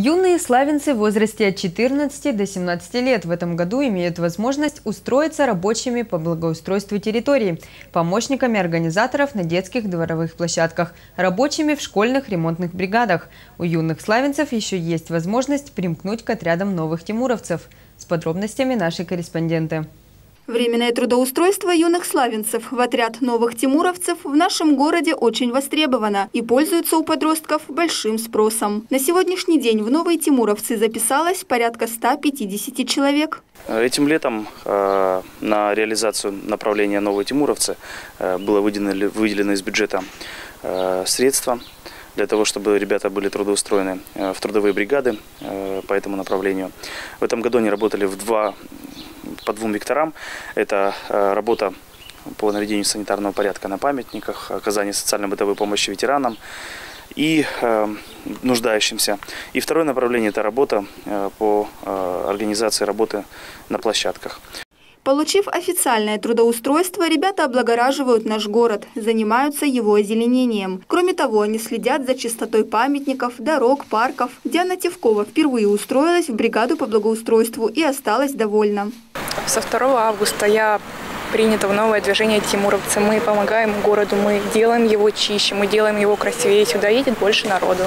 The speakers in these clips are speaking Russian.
Юные славянцы в возрасте от 14 до 17 лет в этом году имеют возможность устроиться рабочими по благоустройству территории, помощниками организаторов на детских дворовых площадках, рабочими в школьных ремонтных бригадах. У юных славянцев еще есть возможность примкнуть к отрядам новых тимуровцев. С подробностями наши корреспонденты. Временное трудоустройство юных славянцев в отряд новых тимуровцев в нашем городе очень востребовано и пользуется у подростков большим спросом. На сегодняшний день в новые тимуровцы записалось порядка 150 человек. Этим летом э, на реализацию направления новые тимуровцы э, было выделено, из бюджета э, средства для того, чтобы ребята были трудоустроены в трудовые бригады по этому направлению. В этом году они работали в два по двум векторам. Это э, работа по наведению санитарного порядка на памятниках, оказание социально-бытовой помощи ветеранам и э, нуждающимся. И второе направление – это работа э, по организации работы на площадках. Получив официальное трудоустройство, ребята облагораживают наш город, занимаются его озеленением. Кроме того, они следят за чистотой памятников, дорог, парков. Диана Тевкова впервые устроилась в бригаду по благоустройству и осталась довольна. Со 2 августа я принята в новое движение «Тимуровцы». Мы помогаем городу, мы делаем его чище, мы делаем его красивее. Сюда едет больше народу.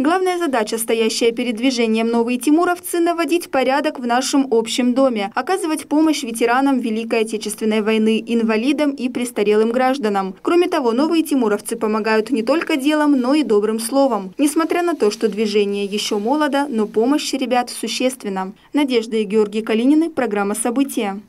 Главная задача, стоящая перед движением «Новые Тимуровцы» – наводить порядок в нашем общем доме, оказывать помощь ветеранам Великой Отечественной войны, инвалидам и престарелым гражданам. Кроме того, «Новые Тимуровцы» помогают не только делом, но и добрым словом. Несмотря на то, что движение еще молодо, но помощь ребят существенна. Надежда и Георгий Калинины, программа «События».